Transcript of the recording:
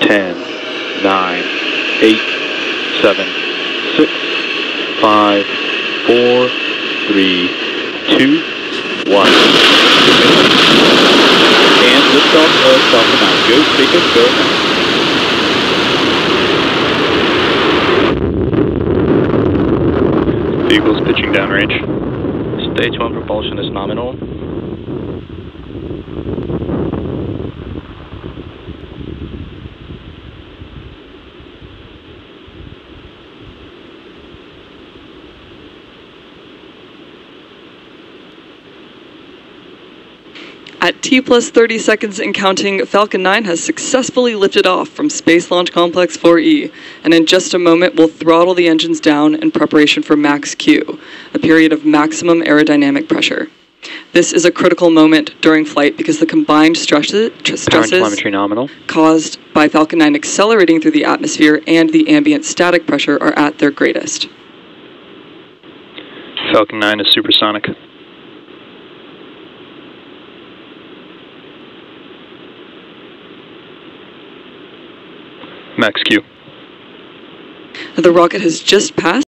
10, 9, 8, 7, 6, 5, 4, 3, 2, 1. And liftoff of Falcon 9. Go, Jacob, go now. Vehicle's pitching downrange. Stage 1 propulsion is nominal. At T plus 30 seconds and counting, Falcon 9 has successfully lifted off from Space Launch Complex 4E, and in just a moment will throttle the engines down in preparation for max Q, a period of maximum aerodynamic pressure. This is a critical moment during flight because the combined stresses, stresses nominal. caused by Falcon 9 accelerating through the atmosphere and the ambient static pressure are at their greatest. Falcon 9 is supersonic. Max Q. The rocket has just passed